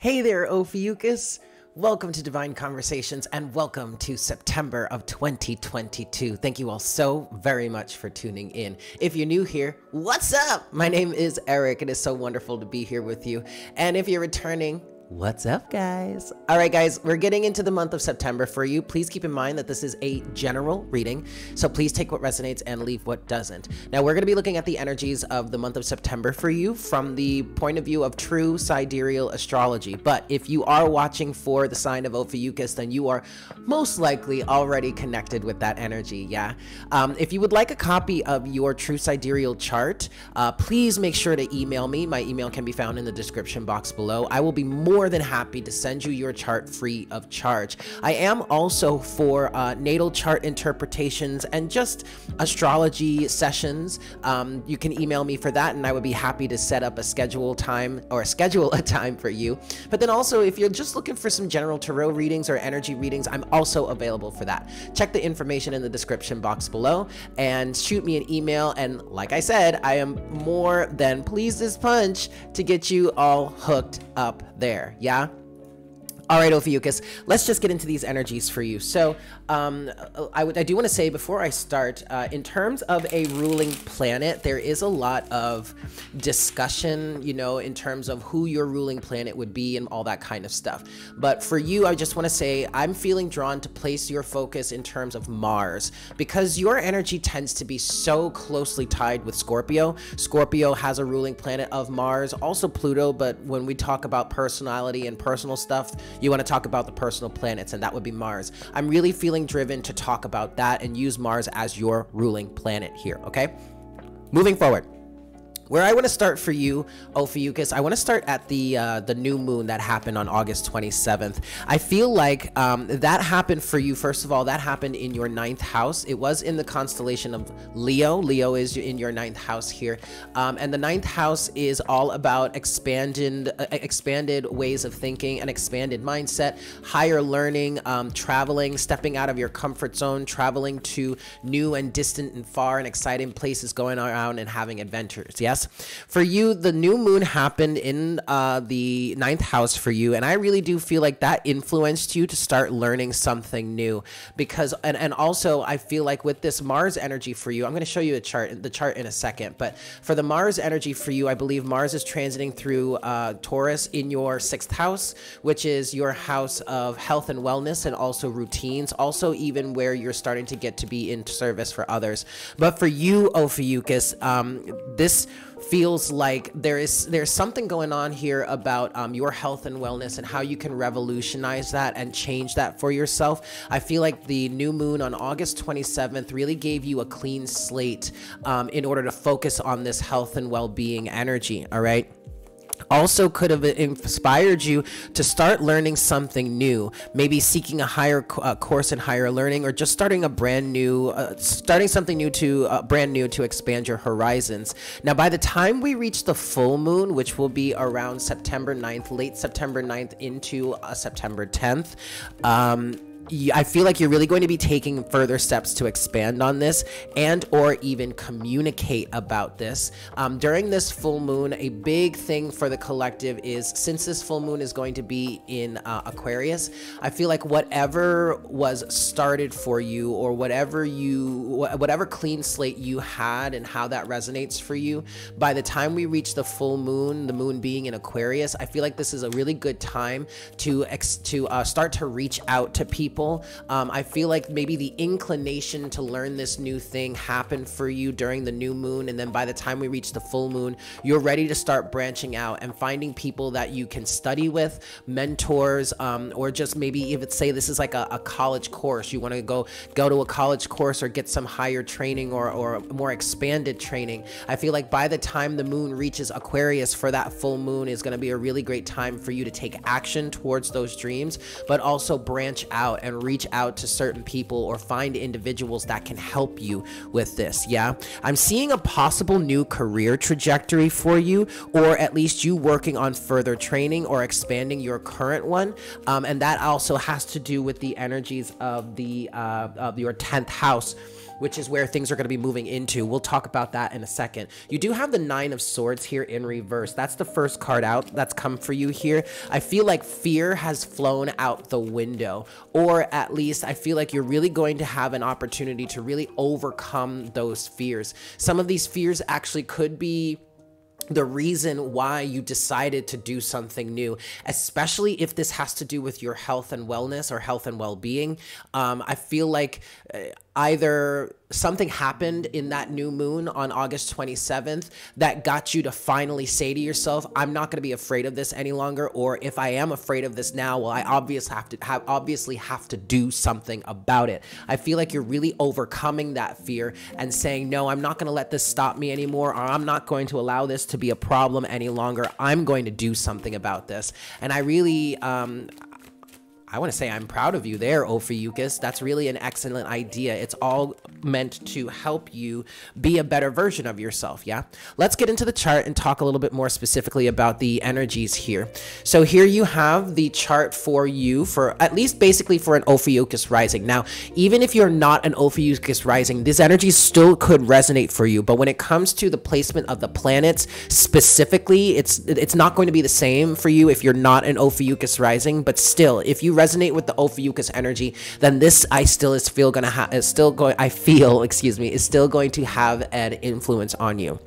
Hey there, Ophiuchus. Welcome to Divine Conversations and welcome to September of 2022. Thank you all so very much for tuning in. If you're new here, what's up? My name is Eric. It is so wonderful to be here with you. And if you're returning, What's up, guys? All right, guys, we're getting into the month of September for you. Please keep in mind that this is a general reading, so please take what resonates and leave what doesn't. Now, we're going to be looking at the energies of the month of September for you from the point of view of true sidereal astrology. But if you are watching for the sign of Ophiuchus, then you are most likely already connected with that energy, yeah? Um, if you would like a copy of your true sidereal chart, uh, please make sure to email me. My email can be found in the description box below. I will be more more than happy to send you your chart free of charge. I am also for uh, natal chart interpretations and just astrology sessions. Um, you can email me for that, and I would be happy to set up a schedule time or schedule a time for you. But then also, if you're just looking for some general tarot readings or energy readings, I'm also available for that. Check the information in the description box below and shoot me an email. And like I said, I am more than pleased as punch to get you all hooked up there. Yeah. All right, Ophiuchus, let's just get into these energies for you. So, um, I, I do want to say before I start, uh, in terms of a ruling planet, there is a lot of discussion, you know, in terms of who your ruling planet would be and all that kind of stuff. But for you, I just want to say I'm feeling drawn to place your focus in terms of Mars because your energy tends to be so closely tied with Scorpio. Scorpio has a ruling planet of Mars, also Pluto, but when we talk about personality and personal stuff, you want to talk about the personal planets, and that would be Mars. I'm really feeling driven to talk about that and use Mars as your ruling planet here, okay? Moving forward. Where I want to start for you, Ophiuchus, I want to start at the uh, the new moon that happened on August 27th. I feel like um, that happened for you. First of all, that happened in your ninth house. It was in the constellation of Leo. Leo is in your ninth house here, um, and the ninth house is all about expanded uh, expanded ways of thinking, an expanded mindset, higher learning, um, traveling, stepping out of your comfort zone, traveling to new and distant and far and exciting places, going around and having adventures. Yes. For you, the new moon happened in uh, the ninth house for you, and I really do feel like that influenced you to start learning something new. Because and and also I feel like with this Mars energy for you, I'm going to show you a chart, the chart in a second. But for the Mars energy for you, I believe Mars is transiting through uh, Taurus in your sixth house, which is your house of health and wellness, and also routines. Also, even where you're starting to get to be in service for others. But for you, Ophiuchus, um, this feels like there is there's something going on here about um, your health and wellness and how you can revolutionize that and change that for yourself. I feel like the new moon on August 27th really gave you a clean slate um, in order to focus on this health and well-being energy. All right also could have inspired you to start learning something new maybe seeking a higher uh, course in higher learning or just starting a brand new uh, starting something new to uh, brand new to expand your horizons. Now by the time we reach the full moon which will be around september 9th late september 9th into uh, september 10th um, I feel like you're really going to be taking further steps to expand on this and or even communicate about this. Um, during this full moon, a big thing for the collective is since this full moon is going to be in uh, Aquarius, I feel like whatever was started for you or whatever you whatever clean slate you had and how that resonates for you, by the time we reach the full moon, the moon being in Aquarius, I feel like this is a really good time to ex- to uh, start to reach out to people people. Um, I feel like maybe the inclination to learn this new thing happened for you during the new moon. And then by the time we reach the full moon, you're ready to start branching out and finding people that you can study with, mentors, um, or just maybe even say this is like a, a college course. You want to go go to a college course or get some higher training or, or more expanded training. I feel like by the time the moon reaches Aquarius for that full moon is going to be a really great time for you to take action towards those dreams, but also branch out and reach out to certain people or find individuals that can help you with this. Yeah. I'm seeing a possible new career trajectory for you, or at least you working on further training or expanding your current one. Um, and that also has to do with the energies of the uh, of your 10th house which is where things are going to be moving into. We'll talk about that in a second. You do have the Nine of Swords here in reverse. That's the first card out that's come for you here. I feel like fear has flown out the window, or at least I feel like you're really going to have an opportunity to really overcome those fears. Some of these fears actually could be the reason why you decided to do something new, especially if this has to do with your health and wellness or health and well being. Um, I feel like uh, either something happened in that new moon on August 27th that got you to finally say to yourself, I'm not going to be afraid of this any longer. Or if I am afraid of this now, well, I obviously have to have obviously have to do something about it. I feel like you're really overcoming that fear and saying, no, I'm not going to let this stop me anymore, or I'm not going to allow this to be a problem any longer. I'm going to do something about this. And I really, um, I want to say I'm proud of you there, Ophiuchus. That's really an excellent idea. It's all meant to help you be a better version of yourself, yeah? Let's get into the chart and talk a little bit more specifically about the energies here. So here you have the chart for you for at least basically for an Ophiuchus rising. Now, even if you're not an Ophiuchus rising, these energies still could resonate for you, but when it comes to the placement of the planets specifically, it's it's not going to be the same for you if you're not an Ophiuchus rising, but still, if you resonate with the Ophiuchus energy, then this I still is feel gonna have is still going I feel, excuse me, is still going to have an influence on you.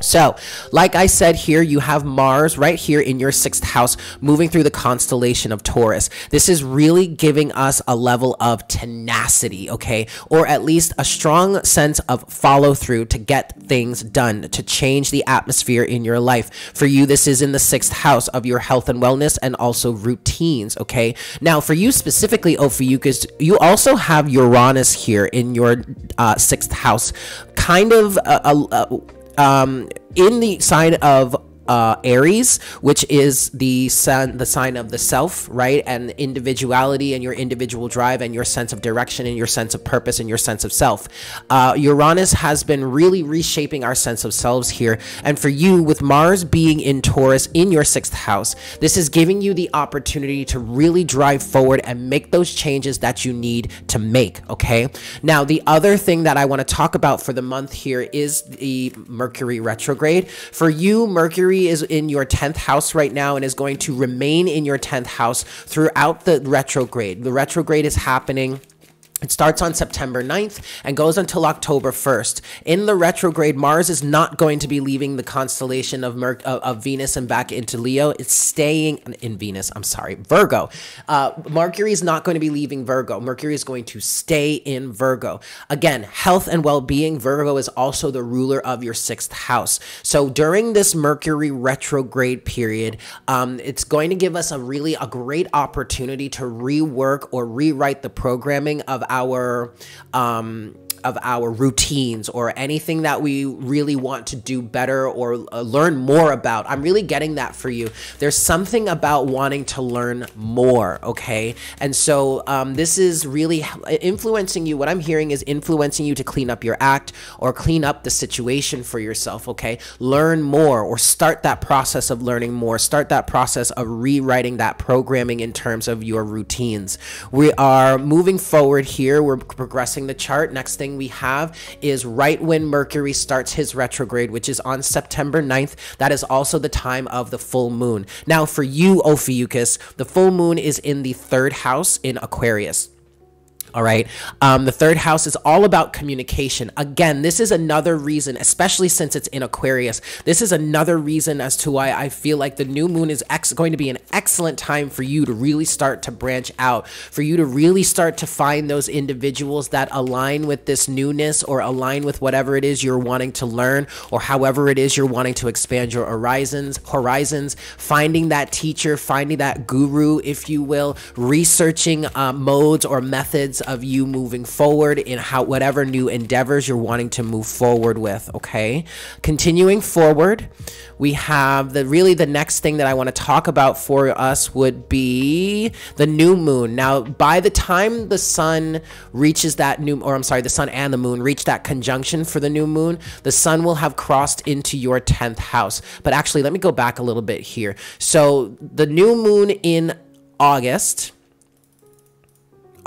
So, like I said here, you have Mars right here in your sixth house moving through the constellation of Taurus. This is really giving us a level of tenacity, okay? Or at least a strong sense of follow through to get things done, to change the atmosphere in your life. For you, this is in the sixth house of your health and wellness and also routines, okay? Now, for you specifically, Ophiuchus, you also have Uranus here in your uh, sixth house, kind of a, a, a um, in the sign of uh, Aries, which is the sun, the sign of the self, right, and individuality and your individual drive and your sense of direction and your sense of purpose and your sense of self. Uh, Uranus has been really reshaping our sense of selves here, and for you, with Mars being in Taurus in your sixth house, this is giving you the opportunity to really drive forward and make those changes that you need to make. Okay. Now, the other thing that I want to talk about for the month here is the Mercury retrograde. For you, Mercury Mercury is in your 10th house right now and is going to remain in your 10th house throughout the retrograde. The retrograde is happening it starts on September 9th and goes until October 1st. In the retrograde, Mars is not going to be leaving the constellation of, Mer- of Venus and back into Leo. It's staying in Venus. I'm sorry, Virgo. Uh, Mercury is not going to be leaving Virgo. Mercury is going to stay in Virgo. Again, health and well being. Virgo is also the ruler of your sixth house. So during this Mercury retrograde period, um, it's going to give us a really a great opportunity to rework or rewrite the programming of our um, of our routines or anything that we really want to do better or uh, learn more about. I'm really getting that for you. There's something about wanting to learn more, okay? And so um, this is really influencing you. What I'm hearing is influencing you to clean up your act or clean up the situation for yourself, okay? Learn more or start that process of learning more. Start that process of rewriting that programming in terms of your routines. We are moving forward here. We're progressing the chart. Next thing thing we have is right when Mercury starts his retrograde, which is on September 9th. That is also the time of the full moon. Now, for you, Ophiuchus, the full moon is in the third house in Aquarius. All right. Um, the third house is all about communication. Again, this is another reason, especially since it's in Aquarius. This is another reason as to why I feel like the new moon is going to be an excellent time for you to really start to branch out, for you to really start to find those individuals that align with this newness or align with whatever it is you're wanting to learn or however it is you're wanting to expand your horizons. Horizons. Finding that teacher, finding that guru, if you will, researching uh, modes or methods of you moving forward in how whatever new endeavors you're wanting to move forward with, okay? Continuing forward, we have the really the next thing that I want to talk about for us would be the new moon. Now, by the time the sun reaches that new or I'm sorry, the sun and the moon reach that conjunction for the new moon, the sun will have crossed into your 10th house. But actually, let me go back a little bit here. So, the new moon in August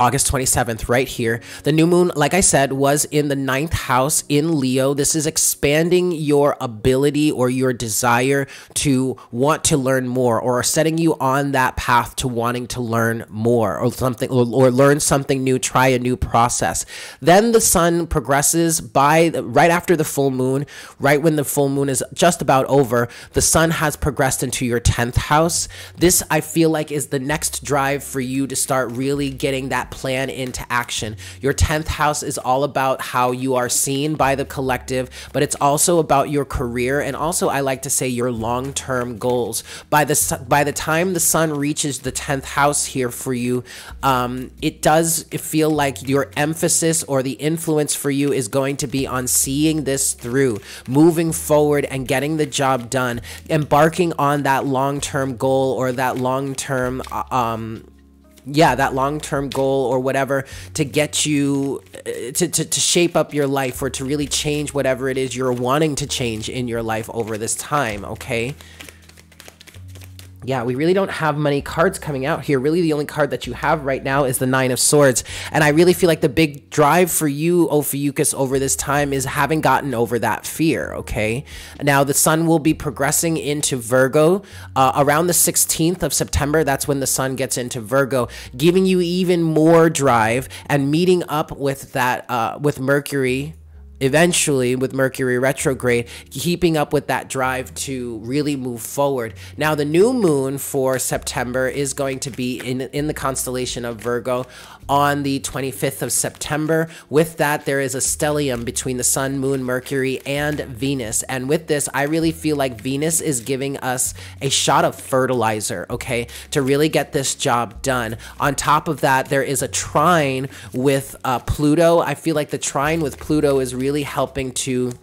August 27th, right here. The new moon, like I said, was in the ninth house in Leo. This is expanding your ability or your desire to want to learn more or setting you on that path to wanting to learn more or something or, or learn something new, try a new process. Then the sun progresses by right after the full moon, right when the full moon is just about over, the sun has progressed into your 10th house. This I feel like is the next drive for you to start really getting that plan into action. Your 10th house is all about how you are seen by the collective, but it's also about your career and also I like to say your long-term goals. By the by the time the sun reaches the 10th house here for you, um, it does feel like your emphasis or the influence for you is going to be on seeing this through, moving forward and getting the job done, embarking on that long-term goal or that long-term uh, um, yeah that long-term goal or whatever to get you uh, to, to, to shape up your life or to really change whatever it is you're wanting to change in your life over this time okay yeah, we really don't have many cards coming out here. Really, the only card that you have right now is the Nine of Swords. And I really feel like the big drive for you, Ophiuchus, over this time is having gotten over that fear, okay? Now, the sun will be progressing into Virgo uh, around the 16th of September. That's when the sun gets into Virgo, giving you even more drive and meeting up with that, uh, with Mercury eventually with Mercury retrograde, keeping up with that drive to really move forward. Now, the new moon for September is going to be in, in the constellation of Virgo on the 25th of September. With that, there is a stellium between the Sun, Moon, Mercury, and Venus. And with this, I really feel like Venus is giving us a shot of fertilizer, okay, to really get this job done. On top of that, there is a trine with uh, Pluto. I feel like the trine with Pluto is really helping to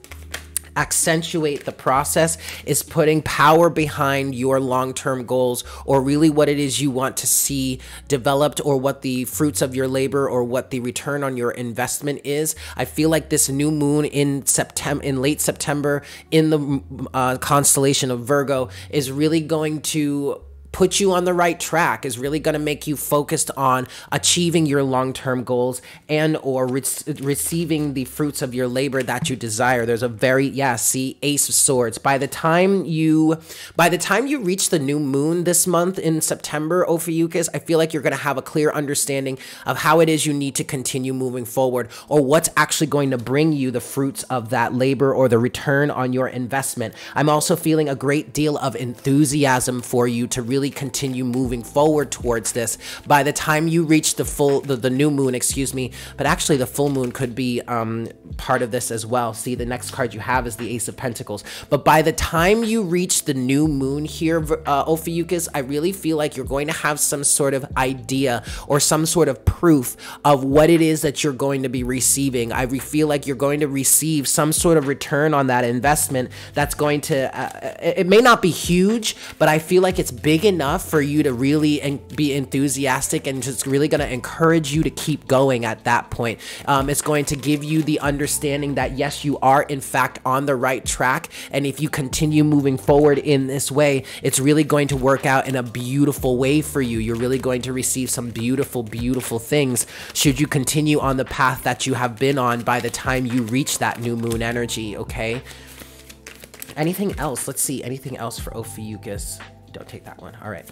accentuate the process is putting power behind your long term goals or really what it is you want to see developed or what the fruits of your labor or what the return on your investment is. I feel like this new moon in September, in late September, in the uh, constellation of Virgo, is really going to put you on the right track is really going to make you focused on achieving your long-term goals and or re- receiving the fruits of your labor that you desire. There's a very yeah see ace of swords. By the time you by the time you reach the new moon this month in september ophiuchus i feel like you're going to have a clear understanding of how it is you need to continue moving forward or what's actually going to bring you the fruits of that labor or the return on your investment. I'm also feeling a great deal of enthusiasm for you to really really continue moving forward towards this. By the time you reach the full the, the new moon excuse me but actually the full moon could be um, part of this as well. See the next card you have is the ace of pentacles. But by the time you reach the new moon here uh, ophiuchus i really feel like you're going to have some sort of idea or some sort of proof of what it is that you're going to be receiving. I feel like you're going to receive some sort of return on that investment that's going to uh, it may not be huge but i feel like it's big enough for you to really en- be enthusiastic and just really going to encourage you to keep going at that point. Um, it's going to give you the understanding that yes, you are in fact on the right track. And if you continue moving forward in this way, it's really going to work out in a beautiful way for you. You're really going to receive some beautiful, beautiful things should you continue on the path that you have been on by the time you reach that new moon energy, okay? Anything else? Let's see. Anything else for Ophiuchus? Don't take that one. All right.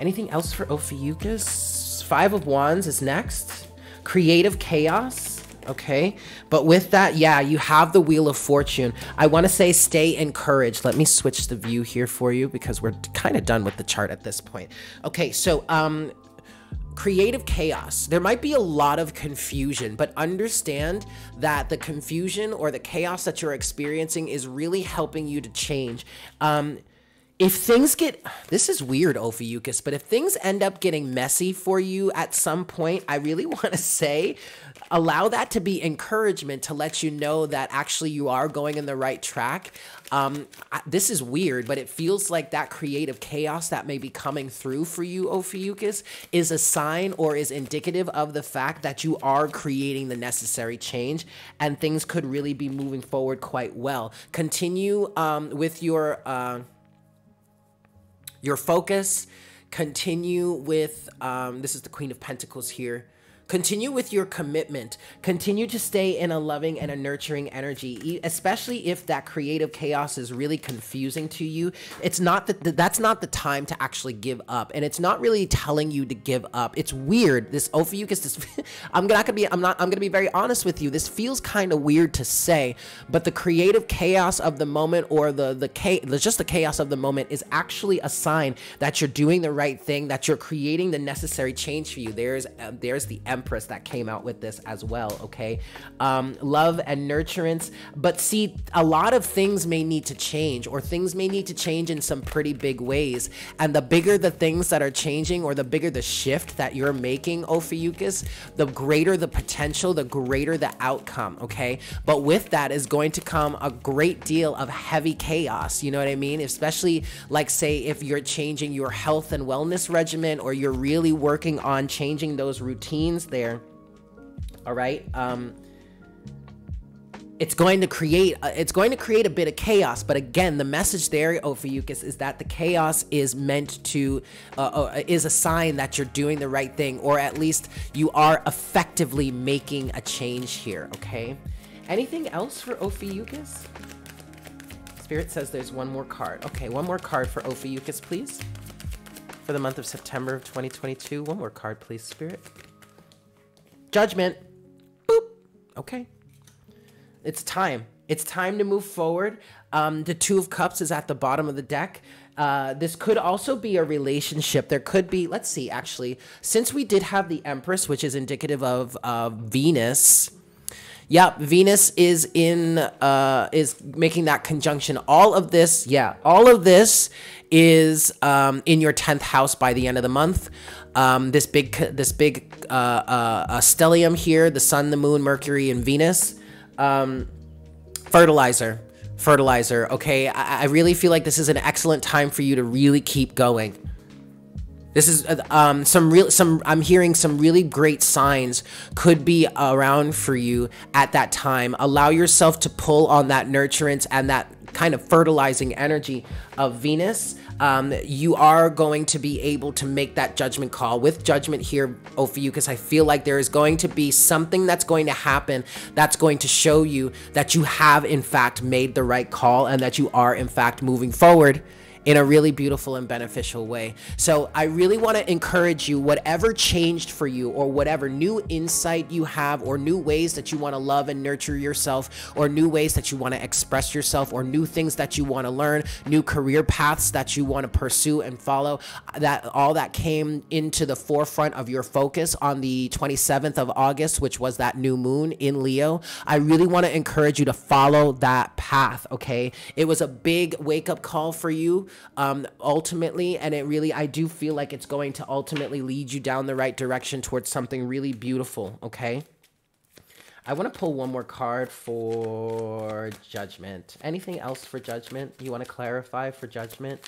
Anything else for Ophiuchus? Five of Wands is next. Creative Chaos. Okay. But with that, yeah, you have the Wheel of Fortune. I want to say stay encouraged. Let me switch the view here for you because we're kind of done with the chart at this point. Okay. So, um, creative chaos. There might be a lot of confusion, but understand that the confusion or the chaos that you're experiencing is really helping you to change. Um, if things get this is weird ophiuchus but if things end up getting messy for you at some point i really want to say allow that to be encouragement to let you know that actually you are going in the right track. Um, this is weird but it feels like that creative chaos that may be coming through for you ophiuchus is a sign or is indicative of the fact that you are creating the necessary change and things could really be moving forward quite well. Continue um, with your uh, your focus Continue with, um, this is the Queen of Pentacles here. Continue with your commitment. Continue to stay in a loving and a nurturing energy, especially if that creative chaos is really confusing to you. It's not that that's not the time to actually give up, and it's not really telling you to give up. It's weird. This Ophiuchus, this I'm not gonna be. I'm not. I'm gonna be very honest with you. This feels kind of weird to say, but the creative chaos of the moment, or the the chaos, just the chaos of the moment, is actually a sign that you're doing the right thing, that you're creating the necessary change for you. There's uh, there's the Empress that came out with this as well, okay? Um, love and nurturance. But see, a lot of things may need to change, or things may need to change in some pretty big ways. And the bigger the things that are changing, or the bigger the shift that you're making, Ophiuchus, the greater the potential, the greater the outcome, okay? But with that is going to come a great deal of heavy chaos, you know what I mean? Especially, like, say, if you're changing your health and wellness regimen, or you're really working on changing those routines there. All right. Um, it's going to create uh, it's going to create a bit of chaos but again the message there Ophiuchus is that the chaos is meant to uh, uh, is a sign that you're doing the right thing or at least you are effectively making a change here okay anything else for Ophiuchus spirit says there's one more card okay one more card for Ophiuchus please for the month of September of 2022 one more card please spirit Judgment. Boop. Okay. It's time. It's time to move forward. Um, the Two of Cups is at the bottom of the deck. Uh, this could also be a relationship. There could be, let's see, actually, since we did have the Empress, which is indicative of uh, Venus. Yep, Venus is in, uh, is making that conjunction. All of this, yeah, all of this is um, in your 10th house by the end of the month. Um, this big, this big uh, uh, stellium here, the sun, the moon, Mercury, and Venus. Um, fertilizer, fertilizer. Okay, I, I really feel like this is an excellent time for you to really keep going. This is uh, um, some real some I'm hearing some really great signs could be around for you at that time. Allow yourself to pull on that nurturance and that kind of fertilizing energy of Venus um, you are going to be able to make that judgment call. With judgment here, Ophiuchus, I feel like there is going to be something that's going to happen that's going to show you that you have, in fact, made the right call and that you are, in fact, moving forward in a really beautiful and beneficial way. So I really want to encourage you, whatever changed for you, or whatever new insight you have, or new ways that you want to love and nurture yourself, or new ways that you want to express yourself, or new things that you want to learn, new career paths that you want to pursue and follow, that all that came into the forefront of your focus on the 27th of August, which was that new moon in Leo. I really want to encourage you to follow that path, okay? It was a big wake up call for you um, ultimately. And it really, I do feel like it's going to ultimately lead you down the right direction towards something really beautiful, okay? I want to pull one more card for Judgment. Anything else for Judgment you want to clarify for Judgment?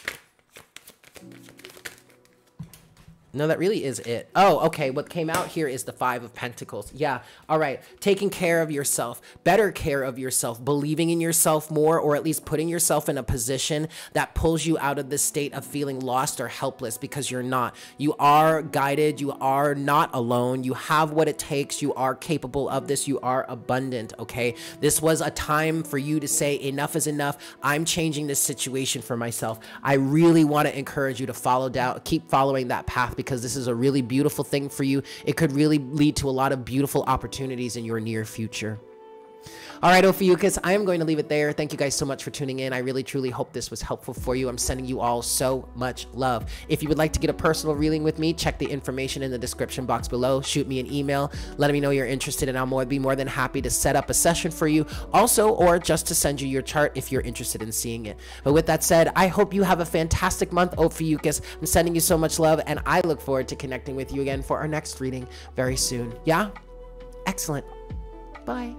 No, that really is it. Oh, okay. What came out here is the Five of Pentacles. Yeah. All right. Taking care of yourself, better care of yourself, believing in yourself more, or at least putting yourself in a position that pulls you out of this state of feeling lost or helpless because you're not. You are guided. You are not alone. You have what it takes. You are capable of this. You are abundant. Okay. This was a time for you to say, enough is enough. I'm changing this situation for myself. I really want to encourage you to follow down, keep following that path because this is a really beautiful thing for you. It could really lead to a lot of beautiful opportunities in your near future. All right, Ophiuchus, I am going to leave it there. Thank you guys so much for tuning in. I really, truly hope this was helpful for you. I'm sending you all so much love. If you would like to get a personal reading with me, check the information in the description box below. Shoot me an email. Let me know you're interested, and I'll be more than happy to set up a session for you. Also, or just to send you your chart if you're interested in seeing it. But with that said, I hope you have a fantastic month, Ophiuchus. I'm sending you so much love, and I look forward to connecting with you again for our next reading very soon. Yeah? Excellent. Bye.